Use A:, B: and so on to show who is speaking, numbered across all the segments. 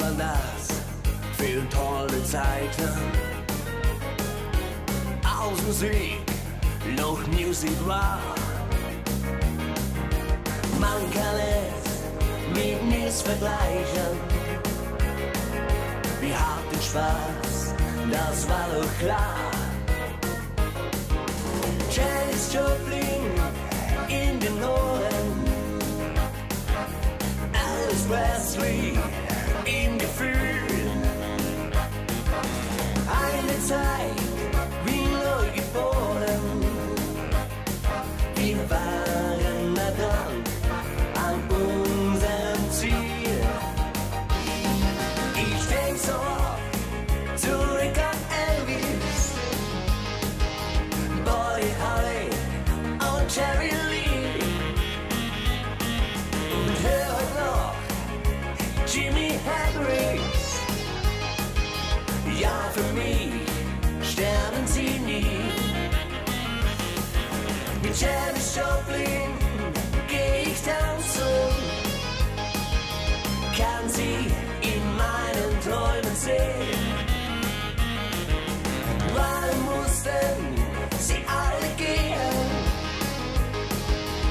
A: waren das für tolle Zeiten. Aus Musik noch Music war. Man kann es mit nichts vergleichen. Wir hatten Spaß, das war doch klar. Janis Joplin in den Ohren. Alice Presley appetite Mit Janis Joplin geh ich tanzen, kann sie in meinen Träumen sehen. Wann mussten sie alle gehen?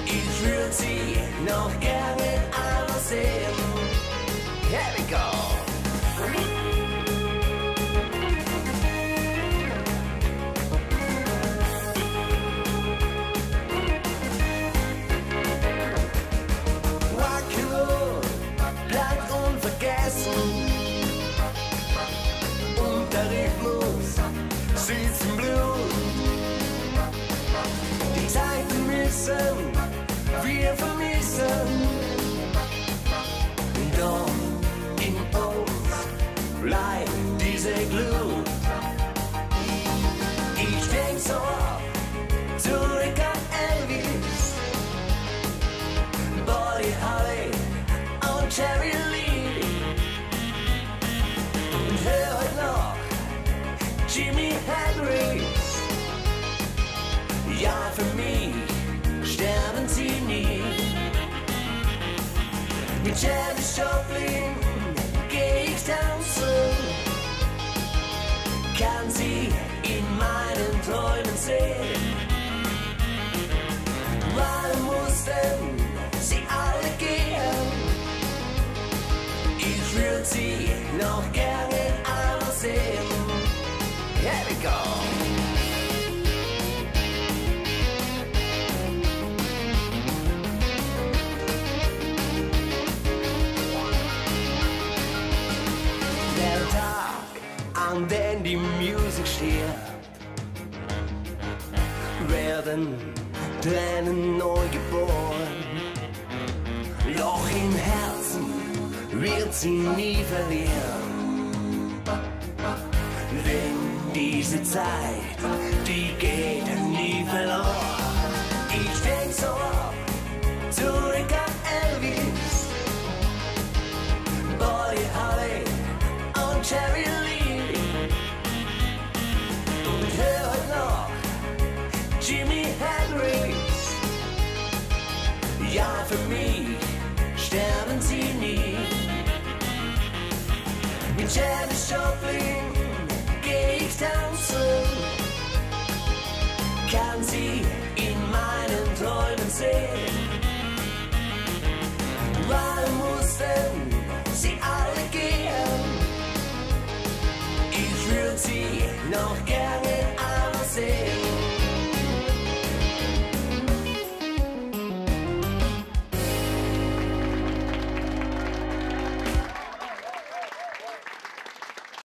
A: Ich würde sie noch gerne einmal sehen. Here we go. Zeiten müssen wir vermissen. Doch in uns bleibt diese Glut. Mit Janis Joplin geh ich tanzen. Kann sie in meinen Träumen sehen. Wann mussten sie alle gehen? Ich würde sie noch gerne an dem die Musik stirbt, werden Tränen neu geboren. Loch im Herzen wird sie nie verlieren. Denn diese Zeit, die geht Jimi Hendrix. Ja, für mich sterben sie nie. Mit Janis Joplin gehe ich tanzen. Kann sie